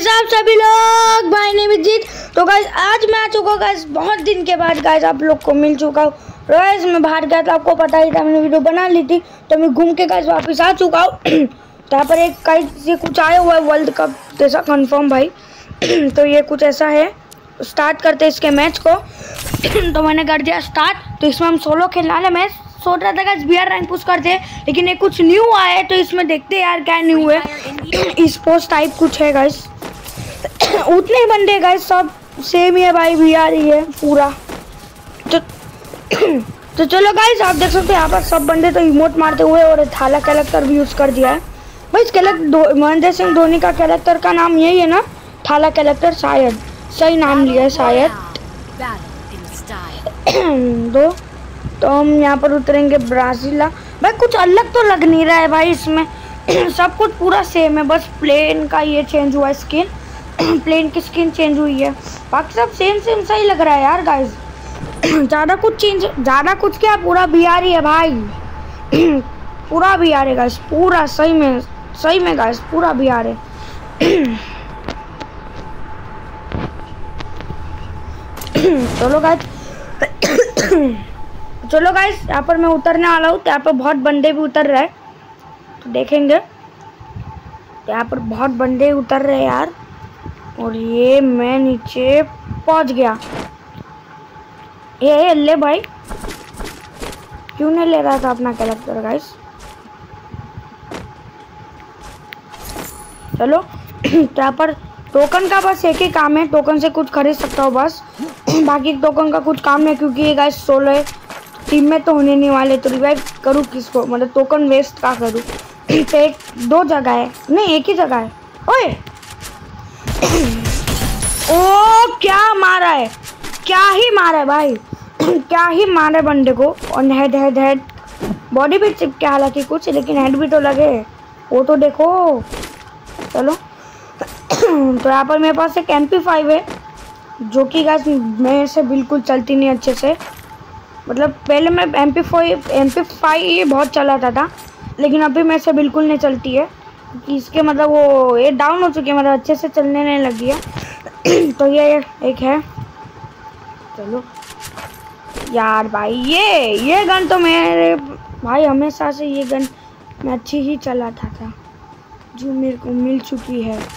कैसे आप सभी लोग, भाई ने जीत। तो गाइस आज मैं आ चुका हूँ गाइस बहुत दिन के बाद गाइस आप लोग को मिल चुका हूँ। गाइस मैं बाहर गया था, आपको पता ही था, मैंने वीडियो बना ली थी। तो मैं घूम के गाइस वापस आ चुका हूँ। तो यहाँ पर एक गाइस ये कुछ आया हुआ है वर्ल्ड कप जैसा कंफर्म भाई। तो ये कुछ ऐसा है। स्टार्ट करते इसके मैच को। तो मैंने कर दिया स्टार्ट तो इसमें हम सोलो खेलना वाले मैच सोच रहा था guys B R rank push करते लेकिन ये कुछ न्यू आया है तो इसमें देखते हैं यार क्या न्यू है। स्पोर्ट्स टाइप कुछ है गाइस उतने ही बंदे गाइस सब सेम ही है भाई भी आर ही है पूरा। तो तो चलो गाइस आप देख सकते हैं यहाँ पर सब बंदे तो इमोट मारते हुए और थाला कैरेक्टर भी यूज़ कर दिया है। भाई इस कैरेक्टर महेंद्र सिंह धोनी का कैरेक्टर का नाम यही है ना? थाला कैरेक्टर शायद। सही नाम लिया है शायद। दो तो हम यहाँ पर उतरेंगे ब्राजीला भाई कुछ अलग तो लग नहीं रहा है भाई इसमें। सब कुछ पूरा सेम है बस प्लेन का ये चेंज हुआ है स्किन प्लेन की स्किन चेंज हुई है। बाकी सब सेम सेम सही लग रहा है यार गाइस ज़्यादा कुछ चेंज ज़्यादा कुछ क्या, पूरा बिहार ही है भाई। पूरा बिहार है गाइस पूरा सही में सही में गाइस पूरा बिहार है। चलो गाइस चलो गाइस यहाँ पर मैं उतरने वाला हूँ तो यहाँ पर बहुत बंदे भी उतर रहे हैं। तो देखेंगे। यहाँ पर बहुत बंदे उतर रहे हैं यार। और ये मैं नीचे पहुँच गया। ये ले भाई। क्यों नहीं ले रहा था अपना कैरेक्टर गाइस चलो तो यहाँ पर टोकन का बस एक ही काम है टोकन से कुछ खरीद सकता हूँ बस। बाकी टोकन का कुछ काम नहीं क्योंकि ये गाइस सोलो है। टीम में तो होने नहीं वाले तो रिवाइव करूँ किसको? मतलब टोकन वेस्ट का करूँ? तो एक, दो जगह है। नहीं, एक ही जगह है। ओए! ओ, क्या मारा है? क्या ही मारा है भाई? क्या ही मारा बंदे को? और हेड हेड हेड बॉडी भी चिपके, हालाँकि कुछ, लेकिन हेड भी तो लगे। वो तो देखो। चलो। तो यहाँ पर मेरे पास एक एम पी फाइव है, जो कि गाइस मेरे से बिल्कुल चलती नहीं अच्छे से। मतलब पहले मैं M P five M P five बहुत चलाता था, लेकिन अभी मेरे से बिल्कुल नहीं चलती है इसके मतलब वो, ये डाउन हो चुकी है मतलब अच्छे से चलने नहीं लगी है। तो ये एक है। चलो। यार भाई ये ये गन तो मेरे भाई हमेशा से ये गन मैं अच्छी ही चलाता था। जो मेरे को मिल चुकी है।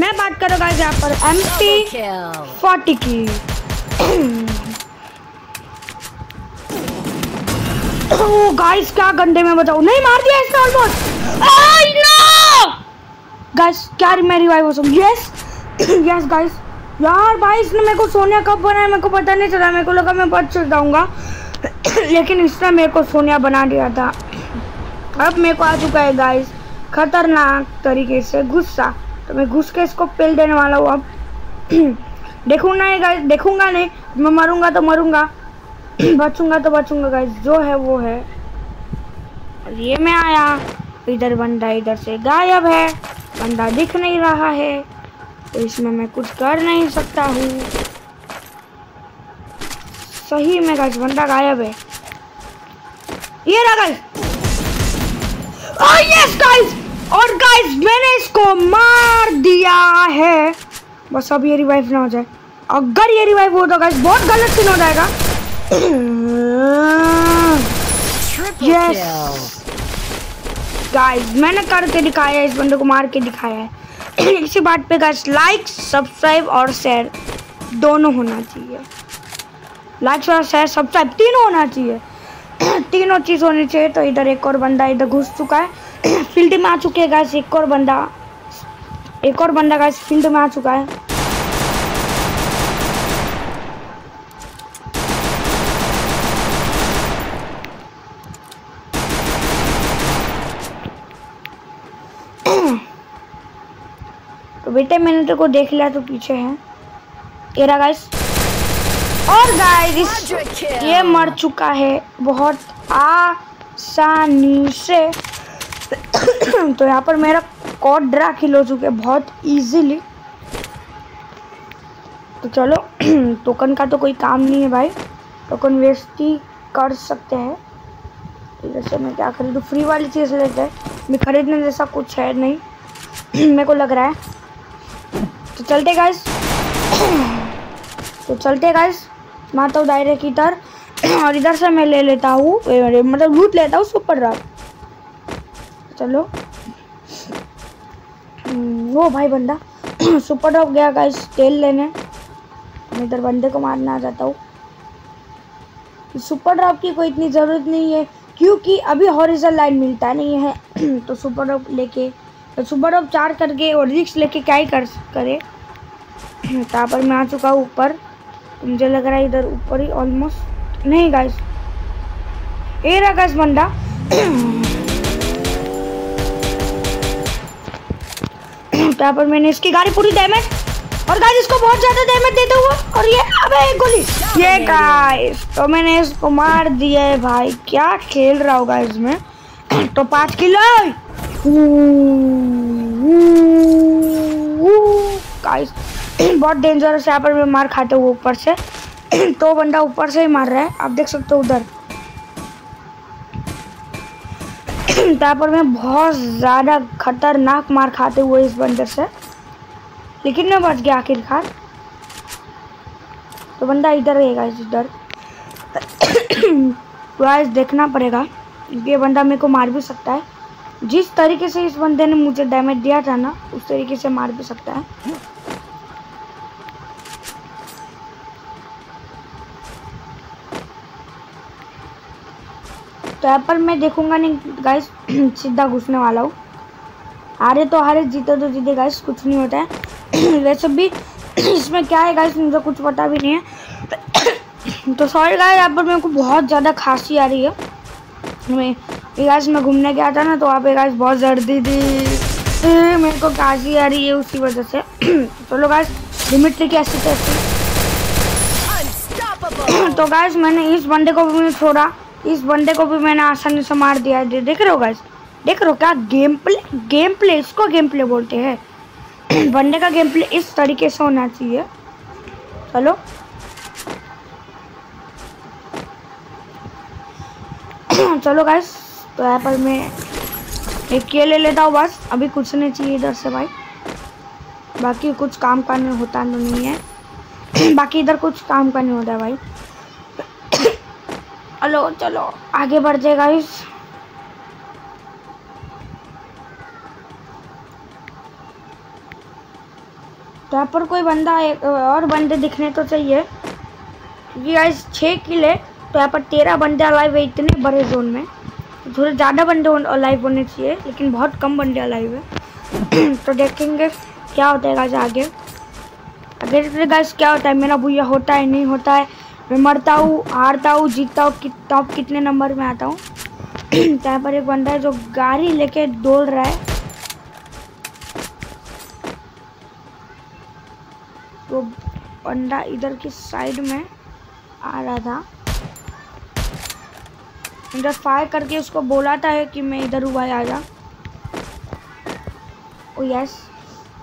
मैं बात करूँगा यहाँ पर एम पी फोर्टी की। ओ गाइस क्या गंदे में बताओ नहीं मार दिया इसने ऑलमोस्ट गाइस क्या मैं रिवाइव हो सकूँ यस यस गाइस यार भाई, इसने मेरे को सोनिया कब बनाया? मेरे को पता नहीं चला। मेरे को लगा मैं बच जाऊँगा लेकिन इसने मेरे को सोनिया बना दिया था। अब मेरे को आ चुका है गाइस खतरनाक तरीके से गुस्सा। तो मैं घुस के इसको पेल देने वाला हूँ अब। देखूँगा नहीं गाइस देखूँगा नहीं। मैं मरूँगा तो मरूँगा। बचूँगा तो बचूँगा गाइस जो है वो है। ये मैं आया। इधर बंदा इधर से गायब है। बंदा दिख नहीं रहा है। तो इसमें मैं कुछ कर नहीं सकता हूँ। सही में गाइस बंदा गायब है। ये रहा गाइस। Yes guys. और गाइस मैंने इसको मार दिया है। बस अब ये रिवाइव ना हो जाए। अगर ये रिवाइव हो तो गाइस बहुत गलत सीन हो जाएगा। यस गाइस मैंने करके दिखाया है इस बंदे को मार के दिखाया है। इसी बात पे गाइस लाइक सब्सक्राइब और शेयर दोनों होना चाहिए। लाइक और शेयर सब्सक्राइब तीनों होना चाहिए। तीनों चीज़ होनी चाहिए तो इधर एक और बंदा इधर घुस चुका है। फ़ील्ड में आ चुके हैं गाइस एक और बंदा। एक और बंदा गाइस फ़ील्ड में आ चुका है। बेटे, मैंने तेरे को देख लिया तो पीछे है। रहा गाइस और गाइस ये मर चुका है बहुत आसानी से। तो यहाँ पर मेरा कॉड ड्रा किल हो चुके बहुत इजीली तो चलो टोकन का तो कोई काम नहीं है भाई। टोकन वेस्ट ही कर सकते हैं। तो जैसे मैं क्या खरीदूँ? फ्री वाली चीज़ लेते हैं। मैं खरीदने जैसा कुछ है नहीं। मेरे को लग रहा है चलते गाइस तो चलते गाइस मारता हूँ डायरेक्ट इधर और इधर से मैं ले लेता हूँ। मतलब लूट लेता हूँ सुपर ड्राफ चलो। हम्म, वो भाई बंदा सुपर ड्रॉप गया गाइस तेल लेने। मैं इधर बंदे को मारना आ जाता हूँ। सुपर ड्रॉप की कोई इतनी ज़रूरत नहीं है क्योंकि अभी हॉरिजन लाइन मिलता नहीं है। तो सुपर ड्रॉप लेके तो सुपर ड्रॉप चार करके और रिक्स लेके क्या ही कर करे। यहाँ पर मैं आ चुका हूँ ऊपर। तो मुझे लग रहा है इधर ऊपर ही ऑलमोस्ट नहीं गाइस ए रहा गाइस बंदा। यहाँ पर मैंने इसकी गाड़ी पूरी डैमेज और गाइस इसको बहुत ज़्यादा डैमेज देते हुए, और ये अबे गोली। ये गाइस तो मैंने इसको मार दिया है भाई। क्या खेल रहा होगा इसमें तो पाँच किलो। गाइस बहुत डेंजरस यहाँ पर मैं मार खाते हुए ऊपर से। तो बंदा ऊपर से ही मार रहा है, आप देख सकते हो उधर। यहाँ पर मैं बहुत ज़्यादा खतरनाक मार खाते हुए इस बंदर से। लेकिन मैं बच गया आखिरकार। तो बंदा इधर रहेगा, इस इधर तो देखना पड़ेगा। ये बंदा मेरे को मार भी सकता है। जिस तरीके से इस बंदे ने मुझे डैमेज दिया था ना, उस तरीके से मार भी सकता है। तो यहाँ पर मैं देखूँगा नहीं गाइस सीधा घुसने वाला हूँ। हारे तो हारे, जीते तो जीते गाइस कुछ नहीं होता है। वैसे भी इसमें क्या है गाइस मुझे कुछ पता भी नहीं है। तो सॉरी गाइस यहाँ पर मेरे को बहुत ज़्यादा खांसी आ रही है। मैं गाइस मैं घूमने गया था ना तो वहाँ पे गाइस बहुत सर्दी थी। मेरे को खांसी आ रही है उसी वजह से। चलो गाइस लिमिट की ऐसी तो गाइस मैंने इस बंदे को भी छोड़ा। इस बंदे को भी मैंने आसानी से मार दिया है। देख रहे हो गाइस देख रहे हो क्या गेम प्ले गेम प्ले इसको गेम प्ले बोलते हैं। बंदे का गेम प्ले इस तरीके से होना चाहिए। चलो। चलो गाइस तो यहाँ पर मैं एक ये ले लेता हूँ बस। अभी कुछ नहीं चाहिए इधर से भाई। बाकी कुछ काम का होता नहीं है। बाकी इधर कुछ काम का नहीं होता है भाई। चलो चलो। आगे बढ़ जाएगा इस तो यहाँ पर कोई बंदा एक और बंदे दिखने तो चाहिए। क्योंकि गाइस छः किले तो यहाँ पर तेरह बंदे अलाइव है इतने बड़े जोन में। थोड़े ज़्यादा बंदे अलाइव होने चाहिए, लेकिन बहुत कम बंदे अलाइव है। तो देखेंगे क्या होता है आगे। आगे गाइस क्या होता है? मेरा भूया होता है, नहीं होता है? मैं मरता हूँ हारता हूँ जीतता हूँ कि, टॉप कितने नंबर में आता हूँ? यहाँ पर एक बंदा है जो गाड़ी लेके दौड़ रहा है। तो बंदा इधर की साइड में आ रहा था। इधर फायर करके उसको बोला था कि मैं इधर हुआ आ जा ओ यस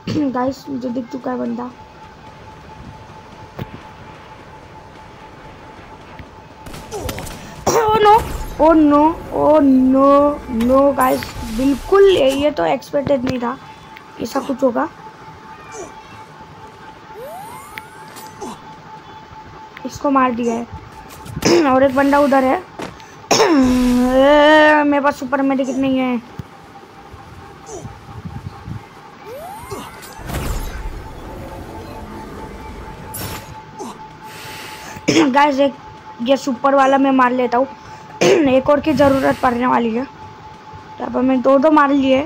गाइस मुझे दिख चुका है बंदा। Oh no oh no no guys बिल्कुल ये तो एक्सपेक्टेड नहीं था, ऐसा कुछ होगा। इसको मार दिया है। और एक बंदा उधर है। मेरे पास सुपर मेडिकेट नहीं है। गाइस एक, ये सुपर वाला मैं मार लेता हूँ। एक और की ज़रूरत पड़ने वाली है। तो अब मैं दो दो मार लिए।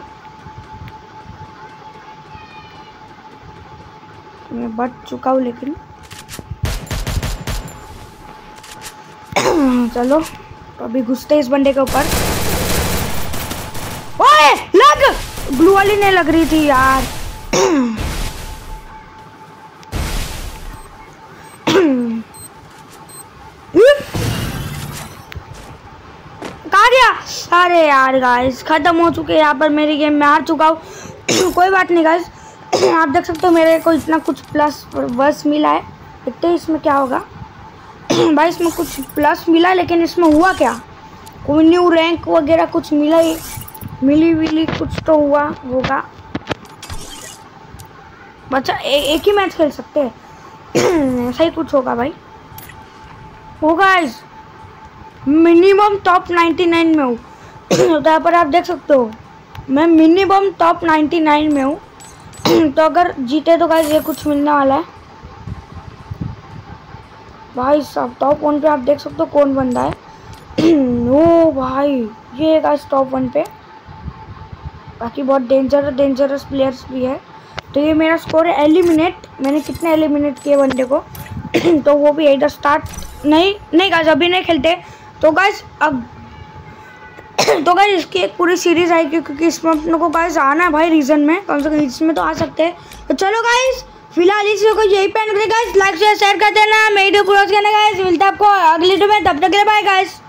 तो मैं बच चुका हूँ लेकिन। चलो तो अभी घुसते इस बंदे के ऊपर। ओए, लग! ग्लू वाली नहीं लग रही थी यार। अरे यार गाइस ख़त्म हो चुके यहाँ पर मेरी गेम में हार चुका हूँ। कोई बात नहीं गाइस आप देख सकते हो मेरे को इतना कुछ प्लस बस मिला है। देखते हैं इसमें क्या होगा। भाई इसमें कुछ प्लस मिला लेकिन इसमें हुआ क्या? कोई न्यू रैंक वगैरह कुछ मिला ही मिली विली कुछ तो हुआ होगा। बच्चा ए, एक ही मैच खेल सकते हैं। ऐसा ही कुछ होगा भाई। होगा मिनिमम टॉप 99 में हूँ। यहाँ पर आप देख सकते हो। मैं मिनिमम टॉप 99 में हूँ। तो अगर जीते तो गाइस ये कुछ मिलने वाला है। भाई सब टॉप वन पे आप देख सकते हो कौन बंदा है। ओ भाई, ये गाइस टॉप वन पे। बाकी बहुत डेंजर डेंजरस प्लेयर्स भी है। तो ये मेरा स्कोर है एलिमिनेट मैंने कितने एलिमिनेट किए बंदे को। तो वो भी इधर स्टार्ट नहीं नहीं गाइस अभी नहीं खेलते। तो गाइस अब तो गाइस इसकी एक पूरी सीरीज़ आएगी क्योंकि इसमें अपने को गाइस आना है भाई रीजन में। कम से कम इसमें तो आ सकते हैं। तो चलो गाइस फ़िलहाल इस वीडियो को यही पेंट करें गाइस लाइक शेयर कर देना। मेरी वीडियो क्लोज करना गाइस मिलता है आपको अगली वीडियो में। तब तक के लिए बाय गाइस